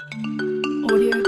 Audio